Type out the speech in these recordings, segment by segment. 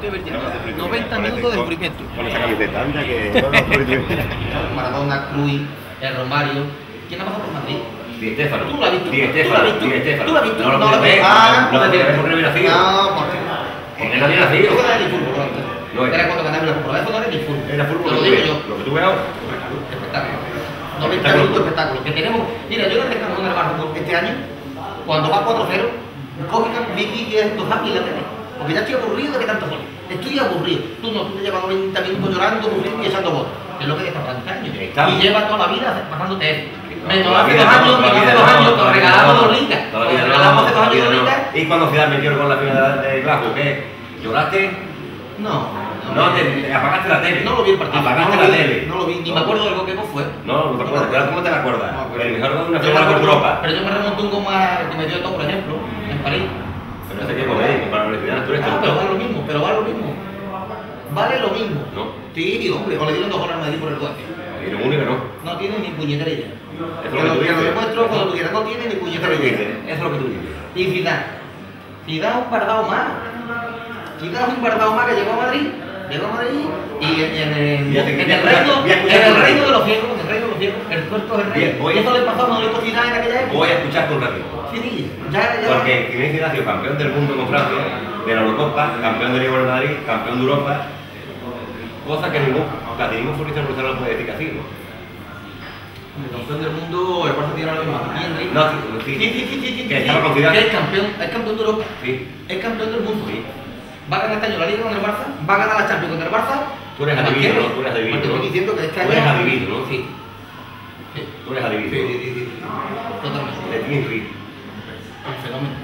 90 minutos de sufrimiento. Con esa camiseta, anda que no, no, Maradona, Cruz, el Romario. ¿Quién ha pasado por Madrid? Di Stéfano. Tú lo has visto. Di Tú lo has Stéfano. visto. Di Stéfano. Tú lo has visto. No lo No ves. Ah, No lo no. porque no había nacido. No, porque. Porque no había nacido. Tú eres ni fútbol, antes. No era. Cuando ganaba por eso no ni fútbol. Era fútbol. Te lo digo yo. Lo que tú ves ahora. Espectáculo. 90 minutos de espectáculo. Que tenemos. Mira, yo le rescato en el barco este año, cuando va 4-0, coge Vicky que es tu happy la tele. Porque ya estoy aburrido de que tanto goles. Estoy aburrido. Tú no, tú te llevas 90 minutos llorando, sufriendo y echando goles. Es lo que está pasando este. Y lleva toda la vida pasándote. Menos Toda la hace dos años, menos hace dos años, nos regalamos dos ligas. Nos regalamos hace dos años dos ligas. Y cuando Ciudad metió en la final de Glasgow, ¿qué? ¿Lloraste? No. No, te, te apagaste la tele. No lo vi el partido. Apagaste la lo tele. No lo vi, ni me acuerdo del gol que fue. No, no te acuerdas. Pero ¿Cómo te la acuerdas? Me. El mejor gol de una me final de Europa. Pero yo me remonto un gol más que me dio todo, por ejemplo, en París. Pero ese equipo tú eres Ah, pero vale lo mismo, pero vale lo mismo. Vale lo mismo. No. Sí, hombre, o le dieron dos goles al Madrid por el. Y lo único que no. No tiene ni puñetera idea. Eso es lo que tú dices. demuestro cuando tú quieras. No tiene ni puñetera idea. Eso es lo que tú dices. Y Zidane. Zidane es un bardado más. Zidane es un bardado más que llegó a Madrid. Llegó a Madrid y en, el, en reino, en el reino de los viejos, en el reino de los viejos, el puerto es el rey. Y eso le pasó a Manolito Zidane en aquella época. Voy a escucharte un ratito. Sí, sí, ya, ya. Porque Quiñones ha sido campeón del mundo con Francia, de la Eurocopa, campeón de Liga de Madrid, campeón de Europa, cosa que ningún, casi ningún futbolista profesional puede decir que ha sido. El campeón del mundo, el Barça tiene ahora mismo a Henry. No, sí, sí, sí, sí, sí, que estaba es campeón, es campeón de Europa, Sí, es campeón del mundo. sí. Va a ganar este año la Liga con el Barça, va a ganar la Champions con el Barça. Tú eres adivino. ¿no? Tú eres adivino, Te estoy diciendo que este Tú año. eres adivino, ¿no? Sí. Tú eres adivino. Sí, sí, sí. Totalmente. De Henry. Un fenómeno.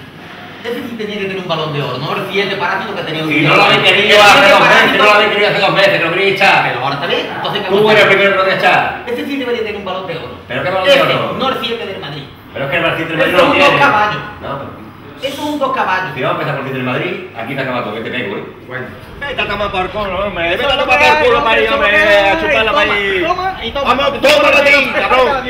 Ese sí tenía que tener un balón de oro, no el siguiente parásito que tenía un Si no lo habéis querido hace dos meses, no lo habéis querido hace dos meses, lo queréis echar. Pero ahora está bien. Entonces, ¿qué Tú eres el primero que lo de echar. Ese sí debería tener un balón de oro. ¿Pero qué balón de oro? No el 7 del Madrid. Pero es que el Barcito del Madrid no es un dos tiene. caballos. No, pero... Eso es un dos caballos. Si vamos a empezar por el del Madrid, aquí te acaba todo, que te caigo, ¿eh? Bueno. Vete a tomar por culo, hombre. Vete a tomar por culo, hombre. A chuparla y. Vamos, toma para ti, Vete a la cabrón.